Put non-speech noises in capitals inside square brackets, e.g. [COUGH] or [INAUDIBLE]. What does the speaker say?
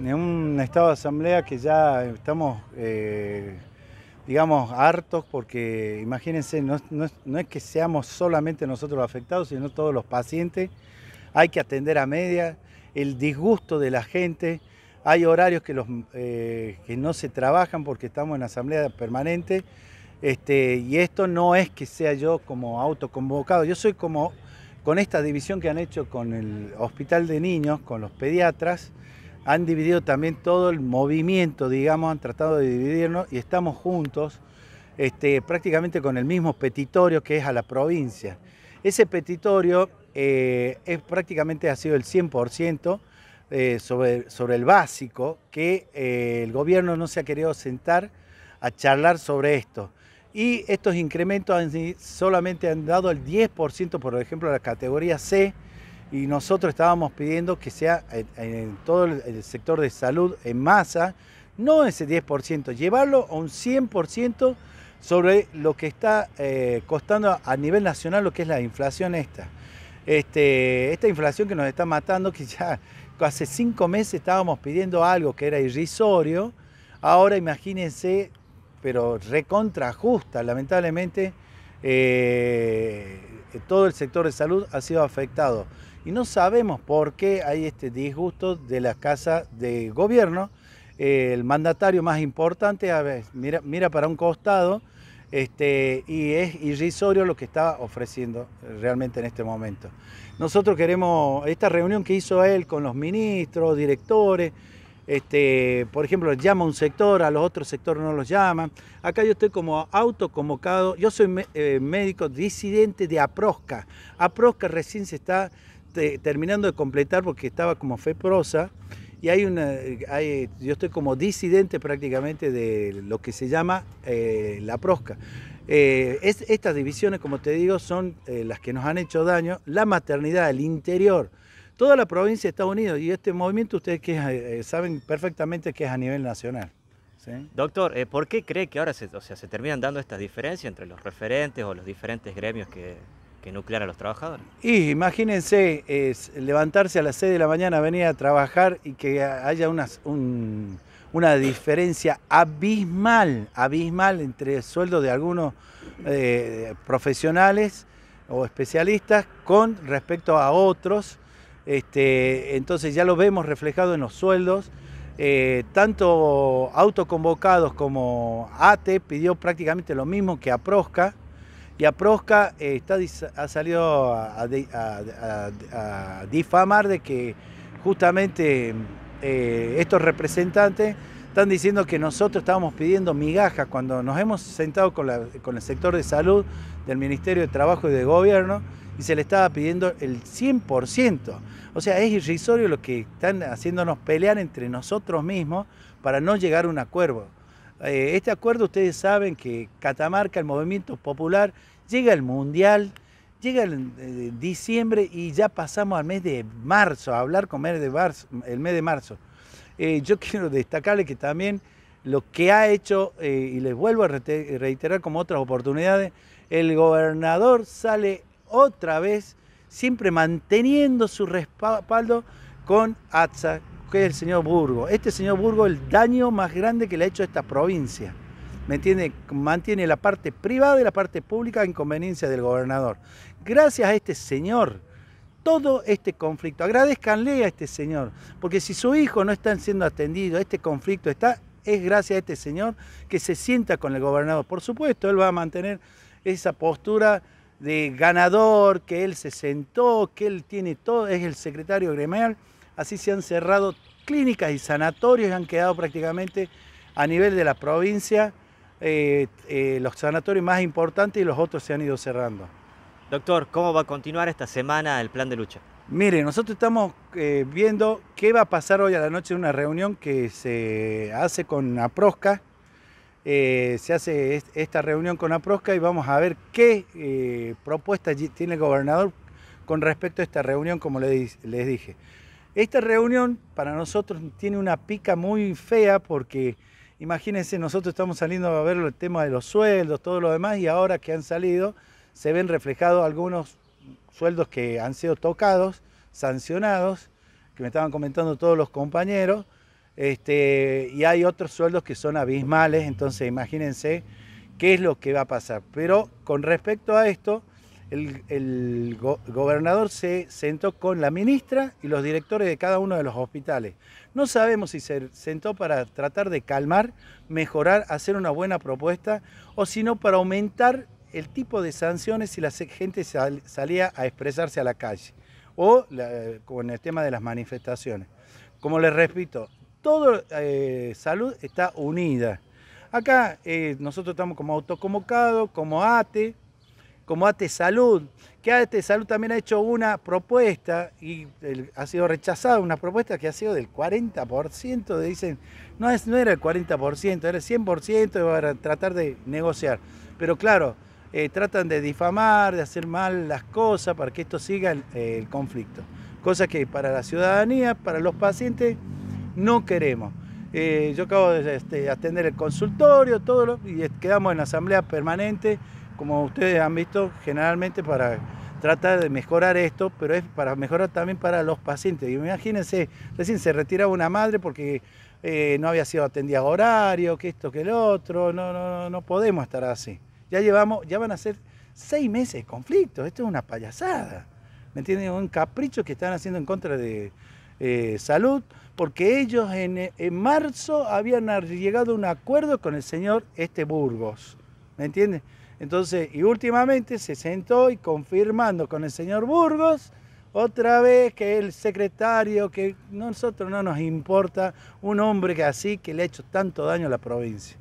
En un estado de asamblea que ya estamos, eh, digamos, hartos porque imagínense, no, es que seamos solamente nosotros afectados, sino todos los pacientes. Hay que atender a media, el disgusto de la gente. Hay horarios que, los, eh, que no se trabajan porque estamos en asamblea permanente. Este, y esto no es que sea yo como autoconvocado, yo soy como con esta división que han hecho con el hospital de niños, con los pediatras, han dividido también todo el movimiento, digamos, han tratado de dividirnos y estamos juntos este, prácticamente con el mismo petitorio que es a la provincia. Ese petitorio eh, es prácticamente ha sido el 100% eh, sobre, sobre el básico, que eh, el gobierno no se ha querido sentar a charlar sobre esto. Y estos incrementos solamente han dado el 10%, por ejemplo, a la categoría C, y nosotros estábamos pidiendo que sea en, todo el sector de salud en masa, no ese 10%, llevarlo a un 100% sobre lo que está eh, costando a nivel nacional lo que es la inflación esta. Este, esta inflación que nos está matando, que ya hace cinco meses estábamos pidiendo algo que era irrisorio, ahora imagínense pero recontra justa. Lamentablemente, eh, todo el sector de salud ha sido afectado. Y no sabemos por qué hay este disgusto de la Casa de Gobierno. el mandatario más importante mira, mira para un costado este, y es irrisorio lo que está ofreciendo realmente en este momento. Nosotros queremos, esta reunión que hizo él con los ministros, directores, este, por ejemplo, llama a un sector, a los otros sectores no los llaman. Acá yo estoy como autoconvocado, yo soy eh, médico disidente de APROSCA. APROSCA recién se está terminando de completar porque estaba como FEPROSA y hay una, yo estoy como disidente prácticamente de lo que se llama eh, la PROSCA. Eh, estas divisiones, como te digo, son las que nos han hecho daño. La maternidad, el interior, toda la provincia de Estados Unidos y este movimiento ustedes eh, saben perfectamente que es a nivel nacional. Doctor, eh, ¿por qué cree que ahora se, o sea, se terminan dando estas diferencias entre los referentes o los diferentes gremios que, nuclean a los trabajadores? Y imagínense levantarse a las 6 de la mañana, venir a trabajar y que haya una, una diferencia abismal, abismal entre el sueldo de algunos eh, profesionales o especialistas con respecto a otros este, entonces ya lo vemos reflejado en los sueldos. Eh, tanto autoconvocados como ATE pidió prácticamente lo mismo que APROSCA. Y APROSCA eh, está, ha salido a, difamar de que justamente eh, estos representantes están diciendo que nosotros estábamos pidiendo migajas cuando nos hemos sentado con, con el sector de salud del Ministerio de Trabajo y de Gobierno y se le estaba pidiendo el 100%. O sea, es irrisorio lo que están haciéndonos pelear entre nosotros mismos para no llegar a un acuerdo. Eh, este acuerdo ustedes saben que Catamarca, el movimiento popular, llega el Mundial, llega el, eh, diciembre y ya pasamos al mes de marzo, a hablar con de marzo, el mes de marzo. Eh, yo [LAUGHS] quiero destacarle que también lo que ha hecho, y les vuelvo a reiterar como otras oportunidades, el gobernador sale otra vez, siempre manteniendo su respaldo con ATSA, que es el señor Burgo. Este señor Burgo, el daño más grande que le ha hecho a esta provincia. ¿Me entiende? Mantiene la parte privada y la parte pública a inconveniencia del gobernador. Gracias a este señor, todo este conflicto, agradezcanle a este señor, porque si su hijo no está siendo atendido, este conflicto está, es gracias a este señor que se sienta con el gobernador. Por supuesto, él va a mantener esa postura de ganador, que él se sentó, que él tiene todo, es el secretario gremial. Así se han cerrado clínicas y sanatorios, han quedado prácticamente a nivel de la provincia eh, eh, los sanatorios más importantes y los otros se han ido cerrando. Doctor, ¿cómo va a continuar esta semana el plan de lucha? Mire, nosotros estamos eh, viendo qué va a pasar hoy a la noche en una reunión que se hace con APROSCA, se hace esta reunión con APROSCA y vamos a ver qué propuesta tiene el gobernador con respecto a esta reunión, como les, dije. Esta reunión para nosotros tiene una pica muy fea porque imagínense, nosotros estamos saliendo a ver el tema de los sueldos, todo lo demás, y ahora que han salido se ven reflejados algunos sueldos que han sido tocados, sancionados, que me estaban comentando todos los compañeros, Este, y hay otros sueldos que son abismales, entonces imagínense qué es lo que va a pasar. Pero con respecto a esto, el, gobernador se sentó con la ministra y los directores de cada uno de los hospitales. No sabemos si se sentó para tratar de calmar, mejorar, hacer una buena propuesta o si no para aumentar el tipo de sanciones si la gente salía a expresarse a la calle o con el tema de las manifestaciones. Como les repito, toda eh, salud está unida. Acá eh, nosotros estamos como autoconvocados, como ATE, como ATE Salud, que ATE Salud también ha hecho una propuesta y ha sido rechazada, una propuesta que ha sido del 40%, dicen, no, es, no era el 40%, era el 100% para tratar de negociar. Pero claro, eh, tratan de difamar, de hacer mal las cosas para que esto siga el, conflicto. Cosa que para la ciudadanía, para los pacientes, no queremos. Eh, yo acabo de este, atender el consultorio, todo y quedamos en la asamblea permanente como ustedes han visto, generalmente para tratar de mejorar esto, pero es para mejorar también para los pacientes. Imagínense, recién se retiraba una madre porque eh, no había sido atendida a horario, que esto, que el otro, no, no, no podemos estar así. Ya llevamos, ya van a ser seis meses de conflicto, esto es una payasada, ¿me entienden? Un capricho que están haciendo en contra de eh, salud, porque ellos en, en marzo habían llegado a un acuerdo con el señor este Burgos, ¿me entiendes? Entonces, y últimamente se sentó y confirmando con el señor Burgos, otra vez que el secretario, que nosotros no nos importa un hombre que así, que le ha hecho tanto daño a la provincia.